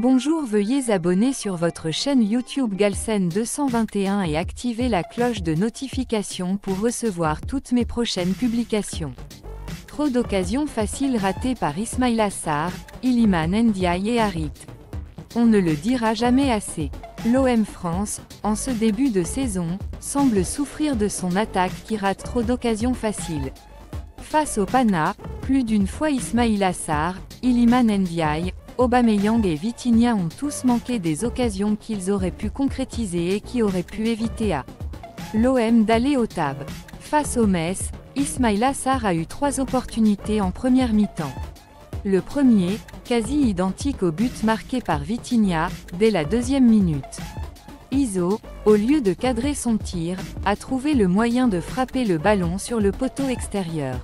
Bonjour veuillez abonner sur votre chaîne YouTube Galsen 221 et activer la cloche de notification pour recevoir toutes mes prochaines publications. Trop d'occasions faciles ratées par Ismail Assar, Iliman Ndiaye et Harit. On ne le dira jamais assez. L'OM France, en ce début de saison, semble souffrir de son attaque qui rate trop d'occasions faciles. Face au Pana, plus d'une fois Ismail Assar, Iliman Ndiaye, Aubameyang et Vitinha ont tous manqué des occasions qu'ils auraient pu concrétiser et qui auraient pu éviter à l'OM d'aller au TAB. Face au Metz, Ismail Assar a eu trois opportunités en première mi-temps. Le premier, quasi identique au but marqué par Vitinha, dès la deuxième minute. Iso, au lieu de cadrer son tir, a trouvé le moyen de frapper le ballon sur le poteau extérieur.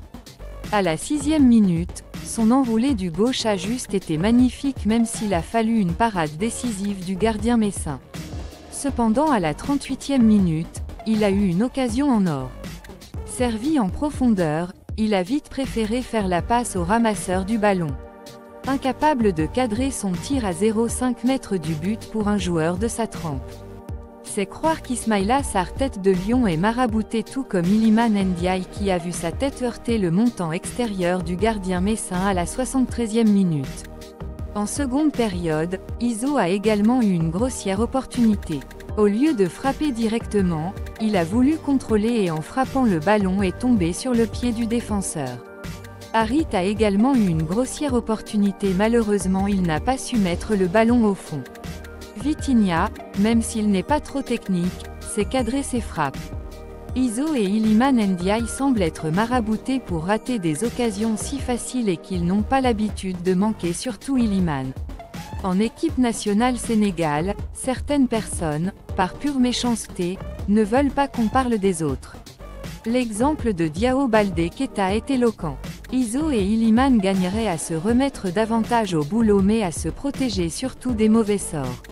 À la sixième minute, son enroulé du gauche a juste été magnifique même s'il a fallu une parade décisive du gardien messin. Cependant à la 38e minute, il a eu une occasion en or. Servi en profondeur, il a vite préféré faire la passe au ramasseur du ballon. Incapable de cadrer son tir à 0,5 mètres du but pour un joueur de sa trempe. C'est croire qu'Ismaïla Sarr tête de lion est marabouté tout comme Iliman Ndiaye qui a vu sa tête heurter le montant extérieur du gardien messin à la 73e minute. En seconde période, Iso a également eu une grossière opportunité. Au lieu de frapper directement, il a voulu contrôler et en frappant le ballon est tombé sur le pied du défenseur. Harit a également eu une grossière opportunité malheureusement il n'a pas su mettre le ballon au fond. Vitinha, même s'il n'est pas trop technique, sait cadrer ses frappes. Iso et Iliman Ndiaye semblent être maraboutés pour rater des occasions si faciles et qu'ils n'ont pas l'habitude de manquer surtout Iliman. En équipe nationale Sénégal, certaines personnes, par pure méchanceté, ne veulent pas qu'on parle des autres. L'exemple de Diao Baldé Keta est éloquent. Iso et Iliman gagneraient à se remettre davantage au boulot mais à se protéger surtout des mauvais sorts.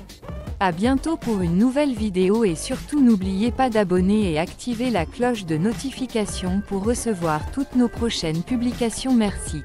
A bientôt pour une nouvelle vidéo et surtout n'oubliez pas d'abonner et activer la cloche de notification pour recevoir toutes nos prochaines publications merci.